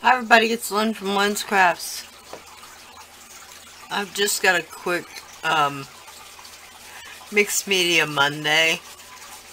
Hi everybody, it's Lyn from LynzCraftz. I've just got a quick um, Mixed Media Monday.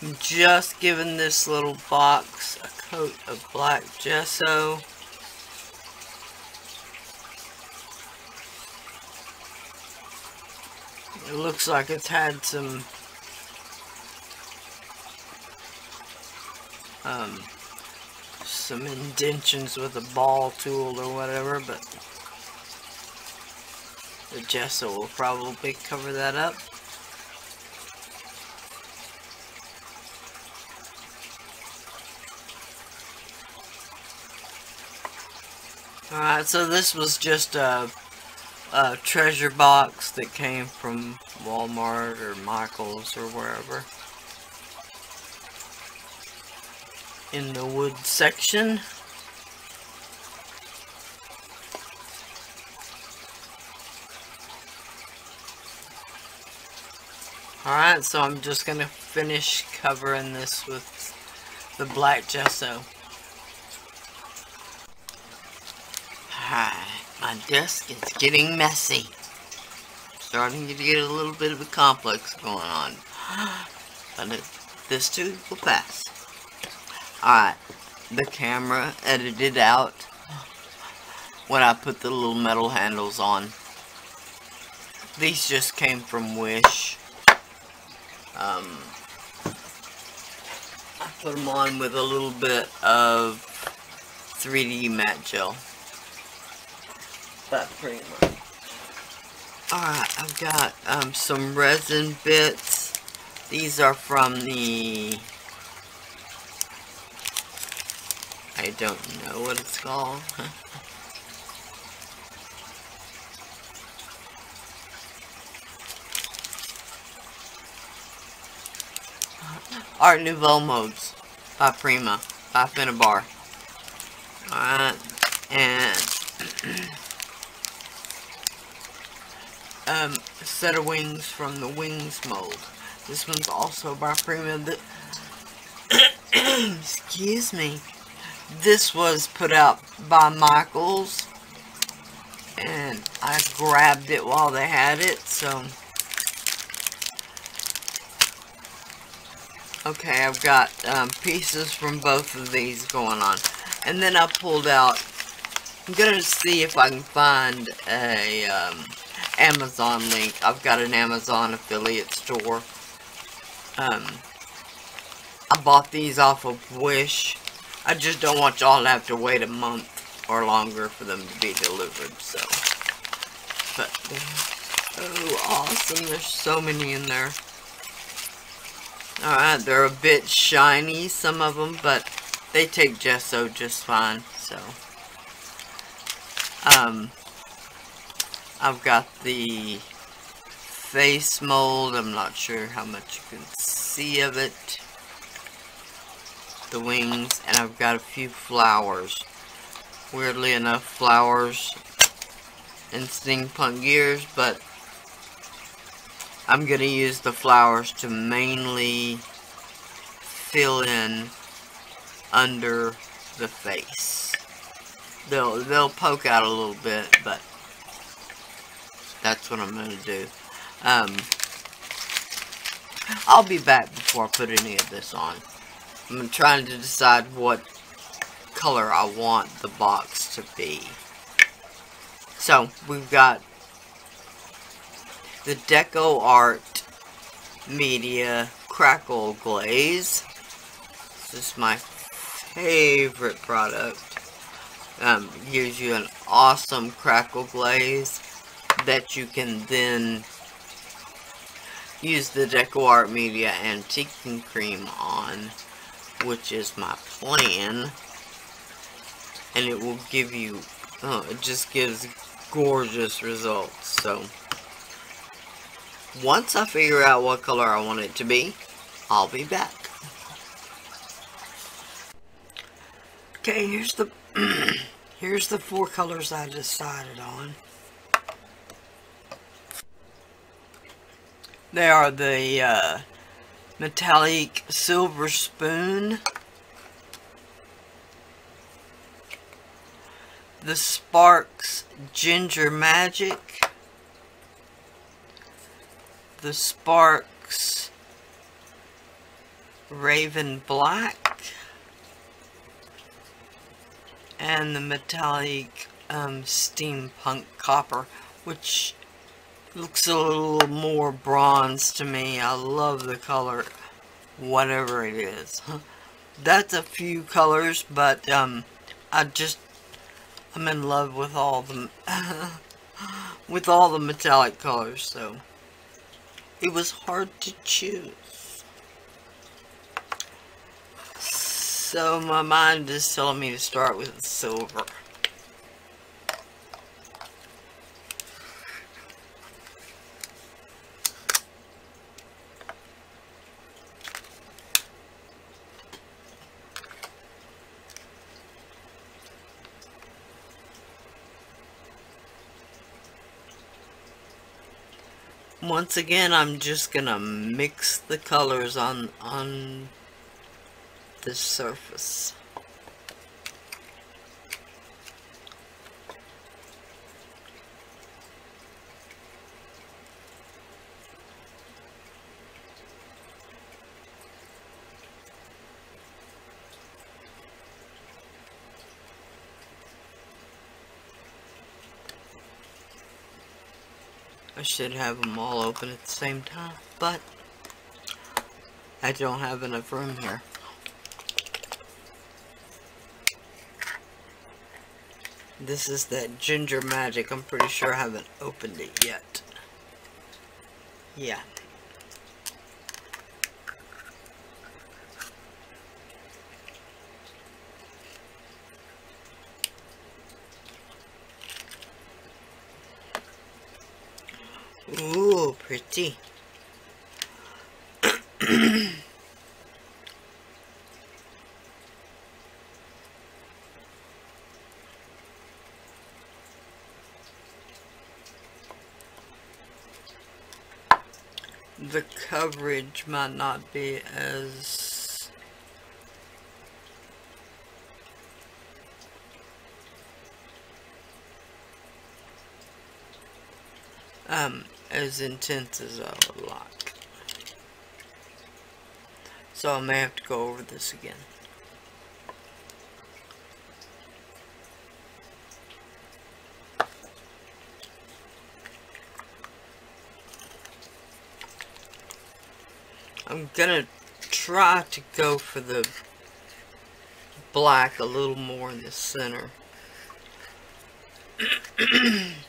I'm just giving this little box a coat of black gesso. It looks like it's had some um, some indentions with a ball tool or whatever, but the gesso will probably cover that up. Alright, so this was just a, a treasure box that came from Walmart or Michael's or wherever. In the wood section. Alright, so I'm just going to finish covering this with the black gesso. Alright, my desk is getting messy. Starting to get a little bit of a complex going on. But this too will pass. Alright, the camera edited out when I put the little metal handles on. These just came from Wish. Um, I put them on with a little bit of 3D matte gel. That's pretty much. Alright, I've got um, some resin bits. These are from the I don't know what it's called. Art Nouveau modes by Prima by Finnabair. Alright, and um, set of wings from the Wings mold. This one's also by Prima. The Excuse me this was put out by Michaels and I grabbed it while they had it so. Okay I've got um, pieces from both of these going on. And then I pulled out I'm gonna see if I can find a um, Amazon link. I've got an Amazon affiliate store. Um, I bought these off of Wish I just don't want y'all to have to wait a month or longer for them to be delivered, so. But they're so awesome. There's so many in there. Alright, they're a bit shiny, some of them, but they take gesso just fine, so. Um, I've got the face mold. I'm not sure how much you can see of it the wings, and I've got a few flowers. Weirdly enough, flowers and steampunk gears, but I'm going to use the flowers to mainly fill in under the face. They'll, they'll poke out a little bit, but that's what I'm going to do. Um, I'll be back before I put any of this on. I'm trying to decide what color I want the box to be. So, we've got the Deco Art Media Crackle Glaze. This is my favorite product. Um, gives you an awesome crackle glaze that you can then use the Deco Art Media Antiquing Cream on which is my plan. And it will give you, oh, it just gives gorgeous results. So, once I figure out what color I want it to be, I'll be back. Okay, here's the, here's the four colors I decided on. They are the, uh, metallic silver spoon. the Sparks Ginger Magic, the Sparks Raven Black, and the metallic um, steampunk copper, which looks a little more bronze to me. I love the color, whatever it is. That's a few colors, but um, I just, I'm in love with all the, with all the metallic colors, so it was hard to choose. So my mind is telling me to start with silver. Once again, I'm just gonna mix the colors on on the surface. I should have them all open at the same time, but I don't have enough room here. This is that ginger magic. I'm pretty sure I haven't opened it yet. Yeah. Ooh, pretty. the coverage might not be as um as intense as I would like. So I may have to go over this again. I'm gonna try to go for the black a little more in the center.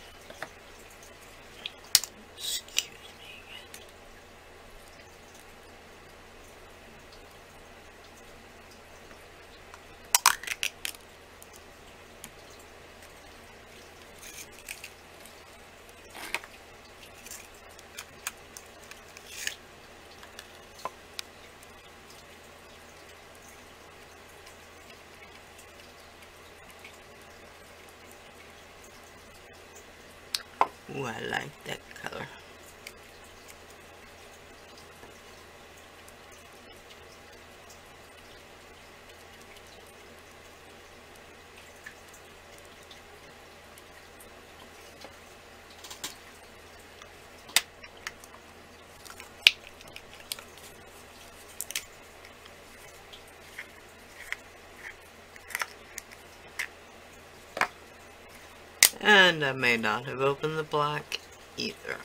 Ooh, I like that color. And I may not have opened the black either.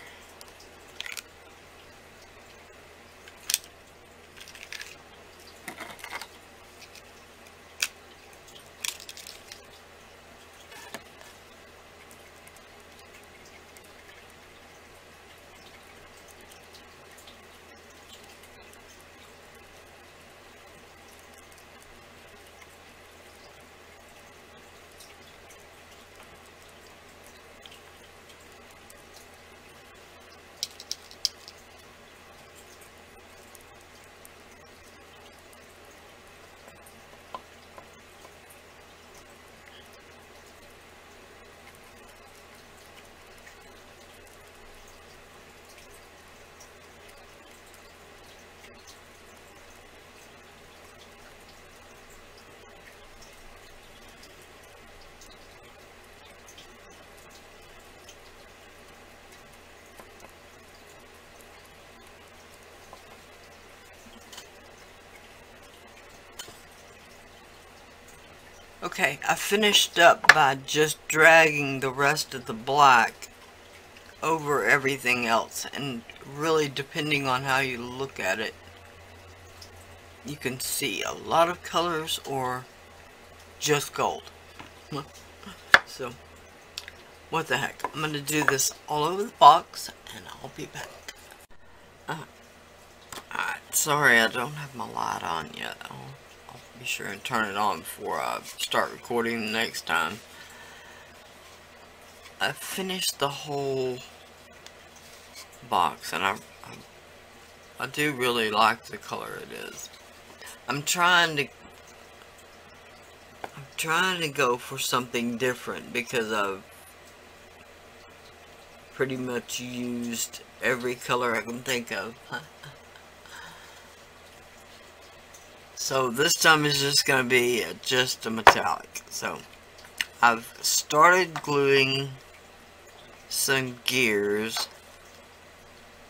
Okay, I finished up by just dragging the rest of the black over everything else and really depending on how you look at it you can see a lot of colors or just gold. So what the heck. I'm gonna do this all over the box and I'll be back. Uh, alright sorry I don't have my light on yet. I'll, I'll be sure and turn it on before I start recording next time I finished the whole box and I, I, I do really like the color it is. I'm trying to I'm trying to go for something different because I've pretty much used every color I can think of. so this time is just going to be just a metallic. So I've started gluing some gears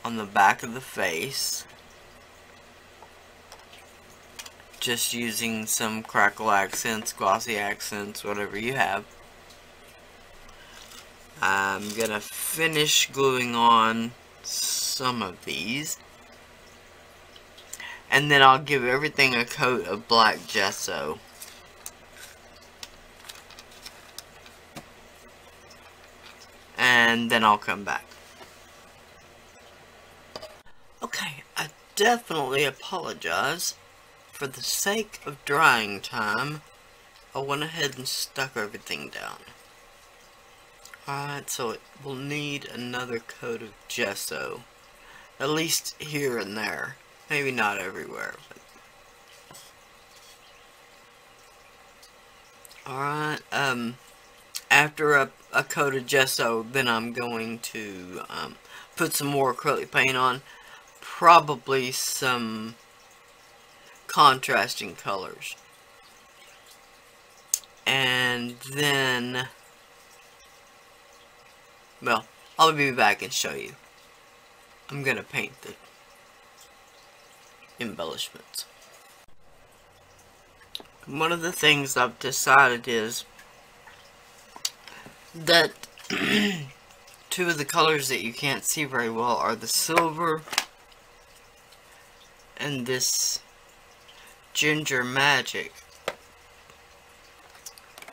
on the back of the face just using some crackle accents, glossy accents, whatever you have. I'm gonna finish gluing on some of these and then I'll give everything a coat of black gesso. And then I'll come back. Okay, I definitely apologize. For the sake of drying time, I went ahead and stuck everything down. Alright, so it will need another coat of gesso. At least here and there. Maybe not everywhere. Alright, um, after a, a coat of gesso, then I'm going to um, put some more acrylic paint on probably some contrasting colors. And then, well, I'll be back and show you. I'm going to paint the embellishments. One of the things I've decided is that two of the colors that you can't see very well are the silver and this ginger magic.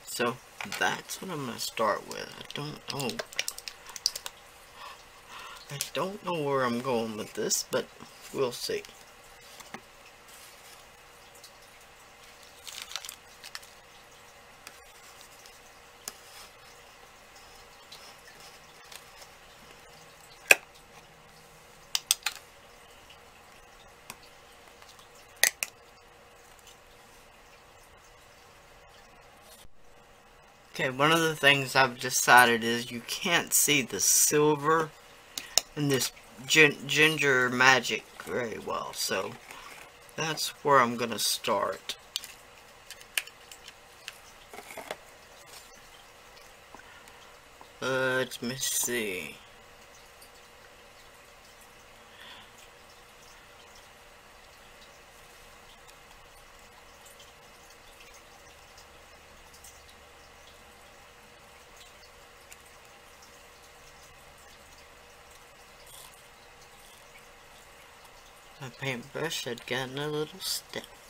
So that's what I'm going to start with. I don't know. I don't know where I'm going with this, but we'll see. Okay, one of the things I've decided is you can't see the silver in this gin ginger magic very well, so that's where I'm going to start. Let me see. Paintbrush had gotten a little stiff.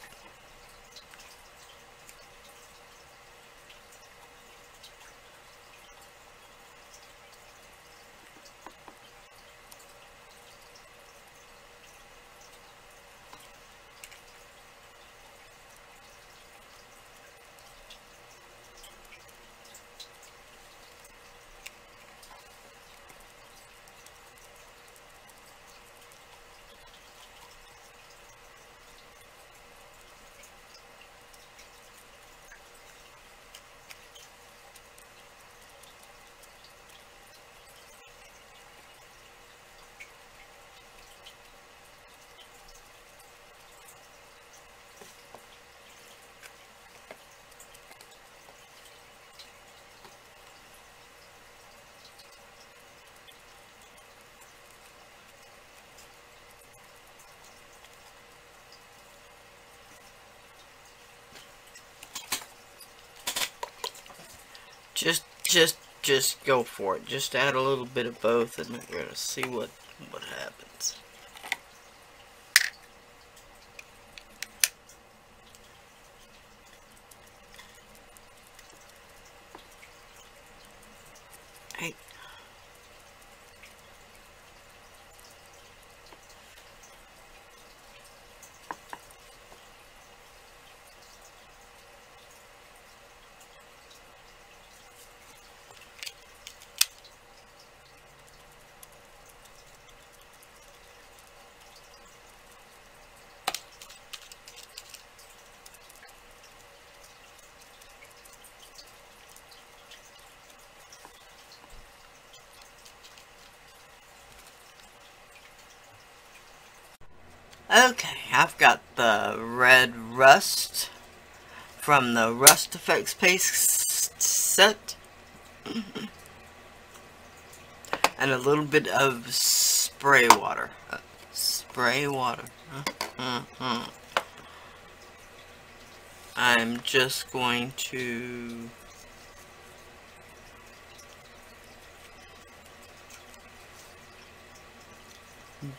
Just, just, just go for it. Just add a little bit of both and we're to see what, what happens. Okay, I've got the red rust from the Rust Effects paste set. and a little bit of spray water. Uh, spray water. Uh, uh, I'm just going to...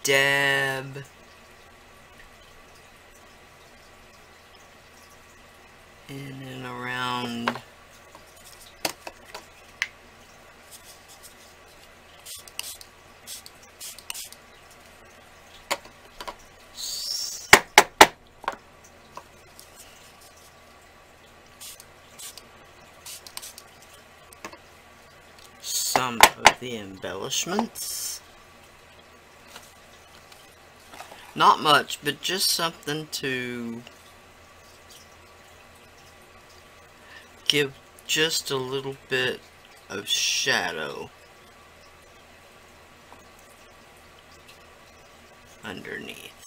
dab in and around some of the embellishments. Not much, but just something to give just a little bit of shadow underneath.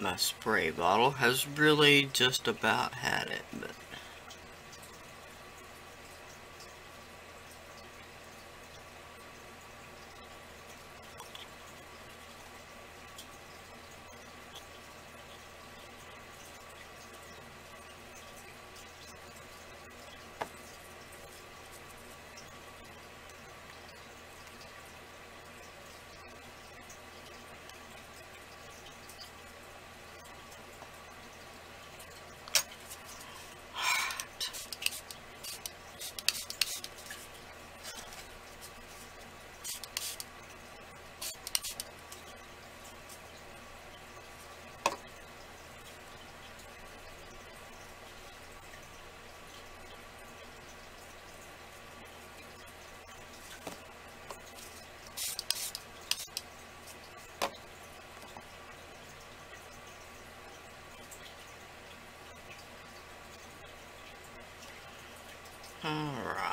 My spray bottle has really just about had it, but Alright.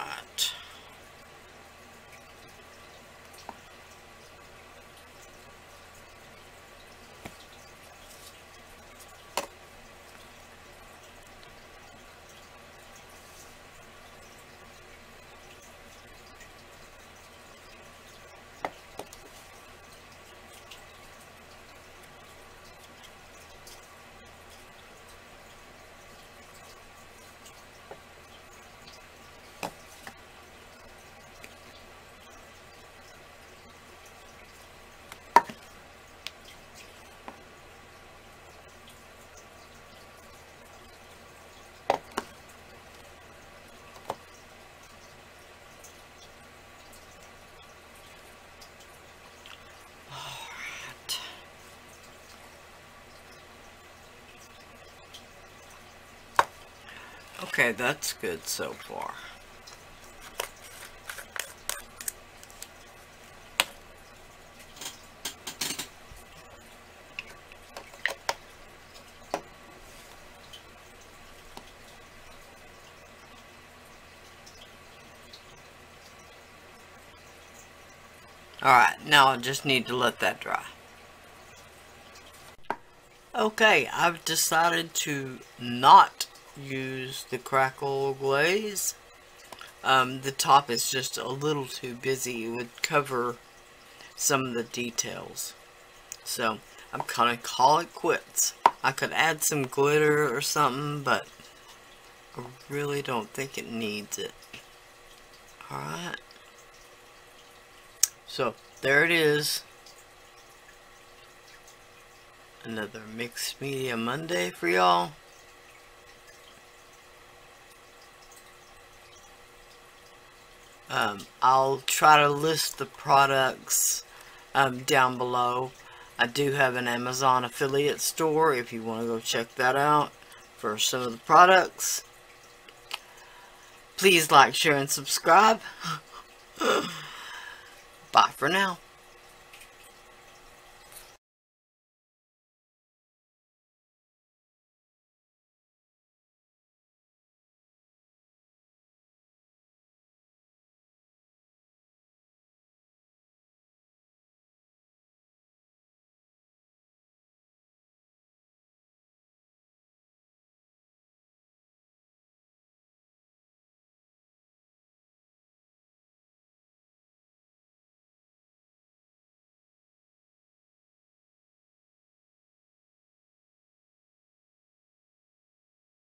Okay, that's good so far. Alright, now I just need to let that dry. Okay, I've decided to not use the crackle glaze. Um, the top is just a little too busy. It would cover some of the details. So, I'm gonna call it quits. I could add some glitter or something, but I really don't think it needs it. Alright. So, there it is. Another Mixed Media Monday for y'all. Um, I'll try to list the products um, down below. I do have an Amazon affiliate store if you want to go check that out for some of the products. Please like, share, and subscribe. Bye for now.